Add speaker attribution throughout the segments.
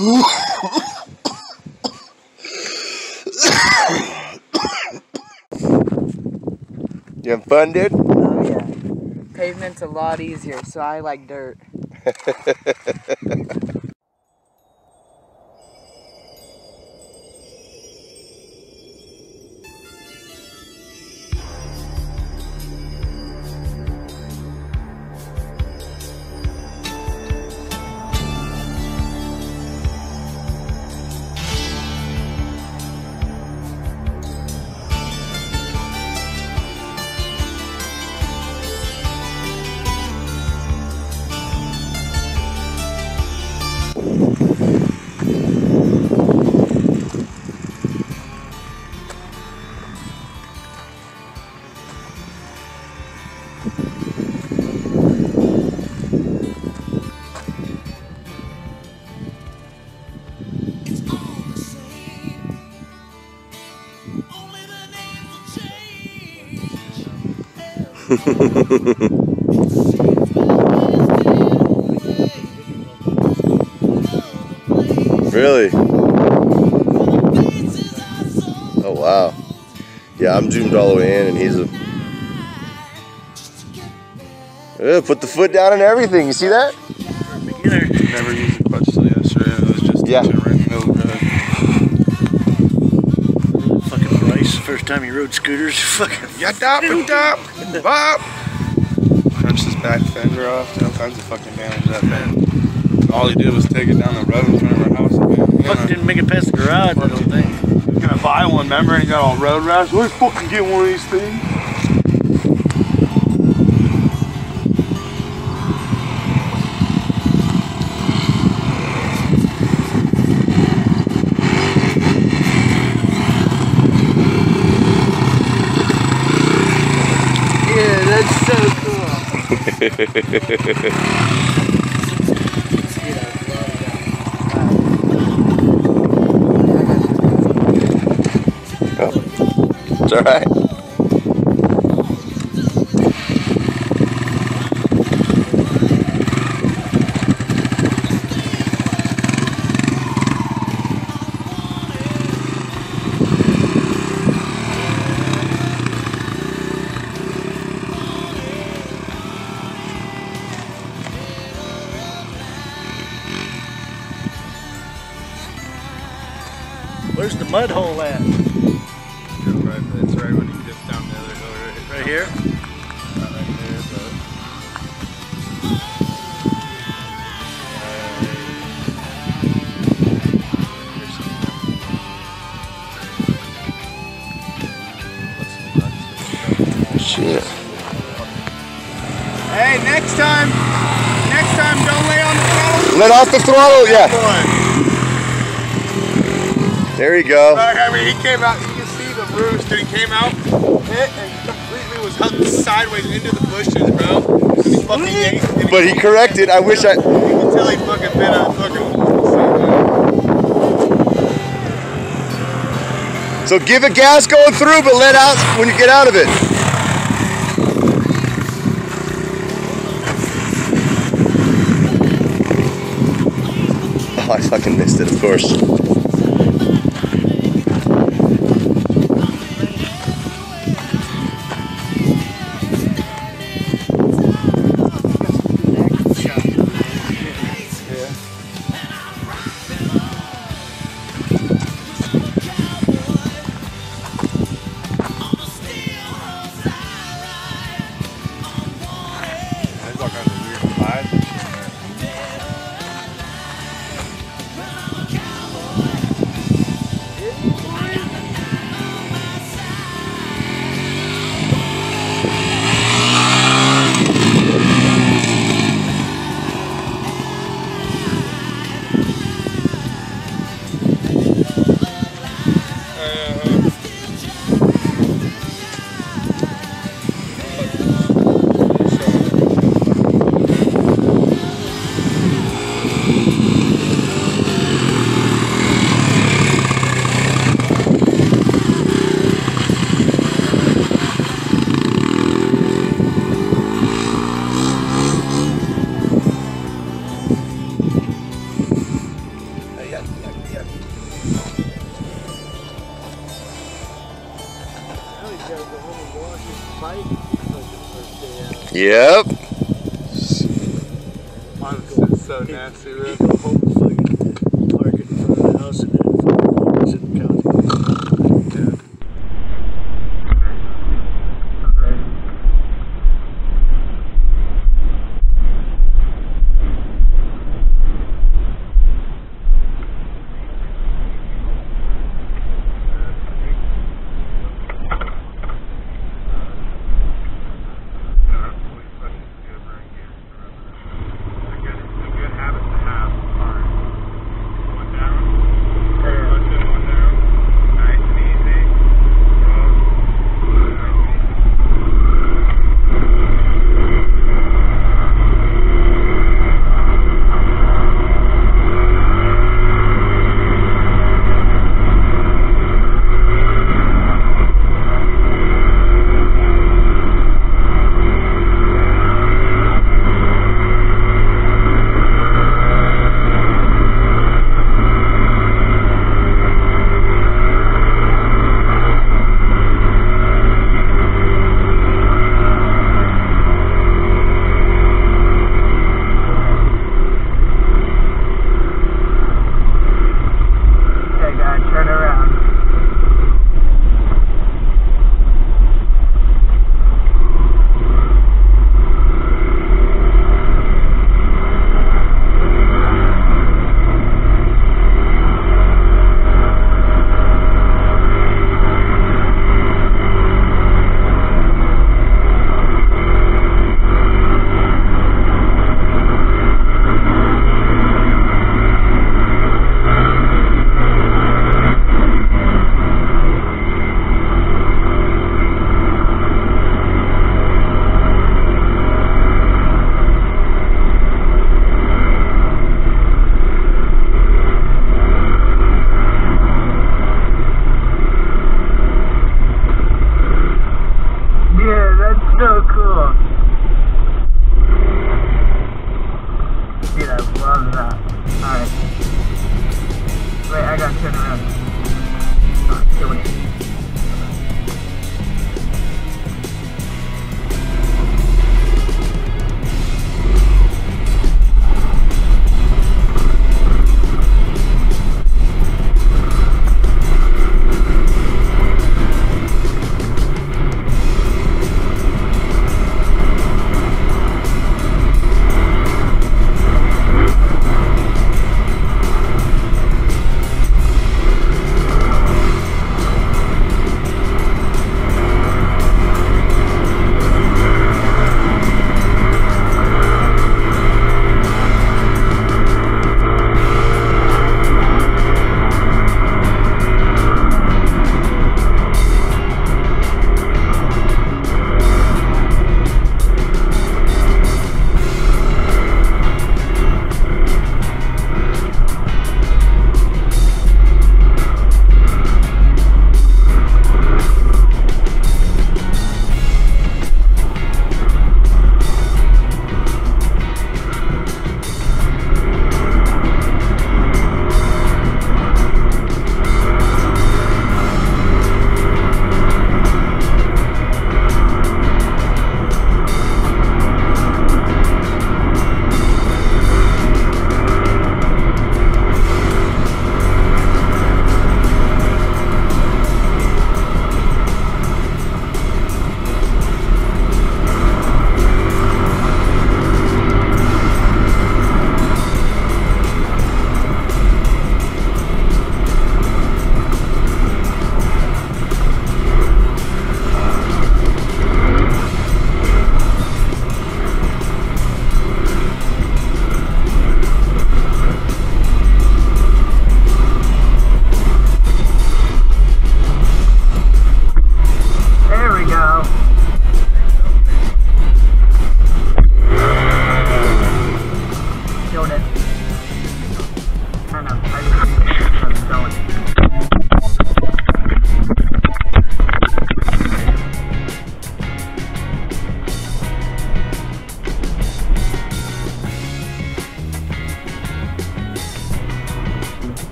Speaker 1: You having fun, dude?
Speaker 2: Oh yeah. Pavement's a lot easier, so I like dirt.
Speaker 1: Really? Oh wow. Yeah, I'm zoomed all the way in and he's a Yeah, put the foot down and everything. You see that?
Speaker 3: Never used a clutch till yesterday. It was just
Speaker 1: Yeah.
Speaker 3: teaching right in the middle of the road.
Speaker 4: Fucking Bryce, first time he rode scooters, fucking
Speaker 3: Yeah, dop, dop, bop. Punched his back fender off. Did all kinds of fucking damage that van. All he did was take it down the road in front of our house. Again.
Speaker 4: fuck didn't make it past the garage, I don't think.
Speaker 3: Gonna buy one, remember? And he got all road rash. Let's fucking get one of these things.
Speaker 2: That's so cool.
Speaker 1: It's alright.
Speaker 4: Where's
Speaker 3: throttle.
Speaker 1: Let off the throttle, yeah. There you go.
Speaker 3: I mean, he came out. You can see the roost, and he came out, hit, and completely was hugged sideways into the bushes, bro. And he fucking yanked, and
Speaker 1: But he corrected. I wish I.
Speaker 3: You can tell he fucking bit a fucking.
Speaker 1: So give it gas going through, but let out when you get out of it. Fucking missed it, of course.
Speaker 5: Yep.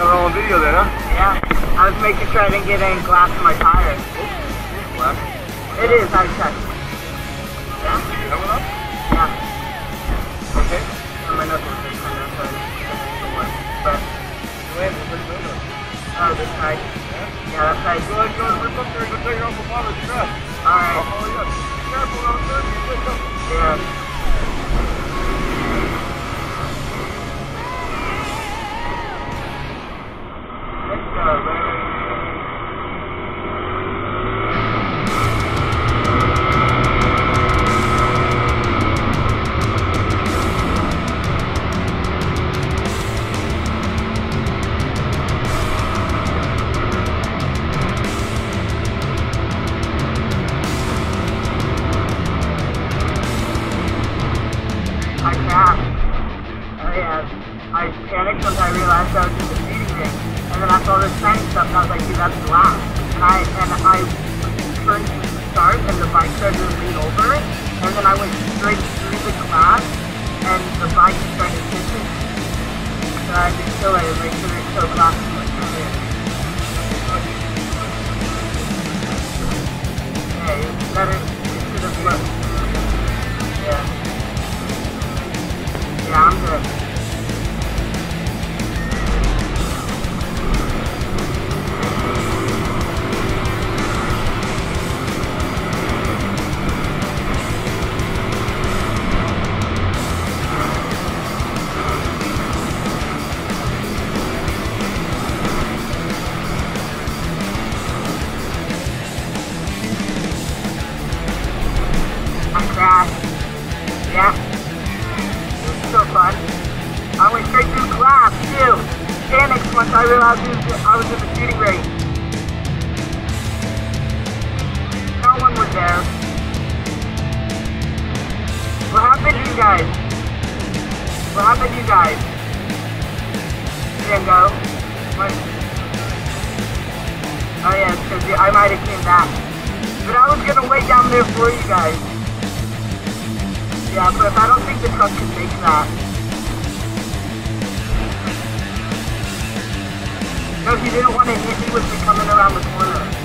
Speaker 6: Video huh?
Speaker 2: Yeah. I was making sure I didn't get any glass in my tire.
Speaker 6: Oops. Glass?
Speaker 2: It is, I checked. Yeah?
Speaker 6: Coming up?
Speaker 2: Yeah.
Speaker 6: Okay.
Speaker 2: I'm nose is just kind of But,
Speaker 6: where is?
Speaker 2: Oh, this side. Yeah, yeah.
Speaker 6: You like going to rip up there and take off the bottom of the dress. Alright. I'll
Speaker 2: oh,
Speaker 6: follow you up.
Speaker 2: Yeah. Amen. What happened to you guys? You didn't go? Wait. Oh yeah, because I might have came back. But I was gonna wait down there for you guys. Yeah, but I don't think the truck can make that. No, he didn't want to hit me with me coming around the corner.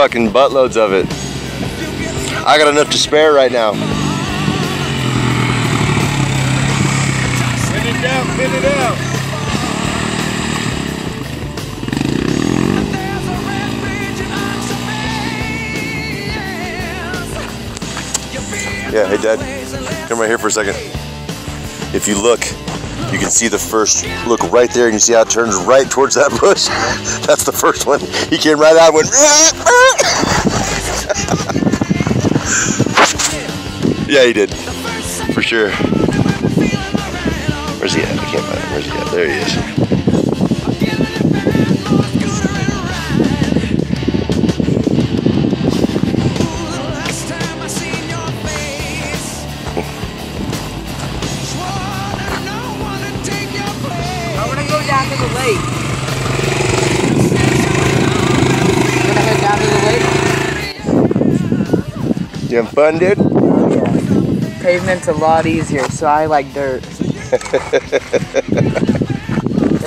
Speaker 1: Fucking buttloads of it. I got enough to spare right now.
Speaker 7: Spin it down, spin it out.
Speaker 1: Yeah, hey Dad, come right here for a second. If you look, can see the first, look right there you see how it turns right towards that bush? That's the first one. He came right out and went, yeah, he did, for sure. Where's he at? I can't find him. Where's he at? There he is.
Speaker 2: The lake.
Speaker 1: You having fun, dude?
Speaker 2: Pavement's a lot easier, so I like dirt. then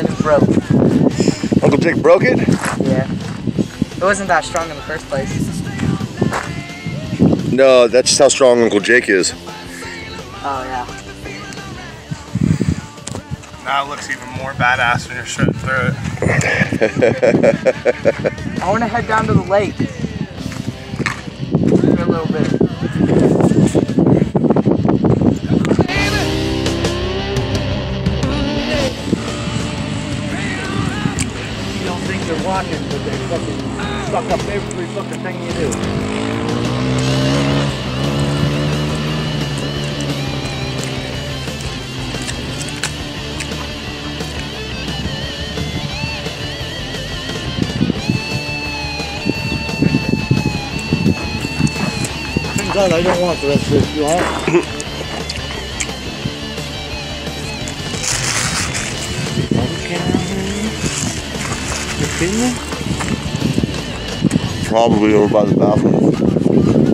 Speaker 2: it broke.
Speaker 1: Uncle Jake broke it?
Speaker 2: Yeah. It wasn't that strong in the first place.
Speaker 1: No, that's just how strong Uncle Jake is.
Speaker 2: Oh yeah.
Speaker 7: Now it looks even more badass when you're shooting through it.
Speaker 2: I want to head down to the lake.
Speaker 4: Out I don't want the rest of this. You want?
Speaker 7: Probably over by the bathroom.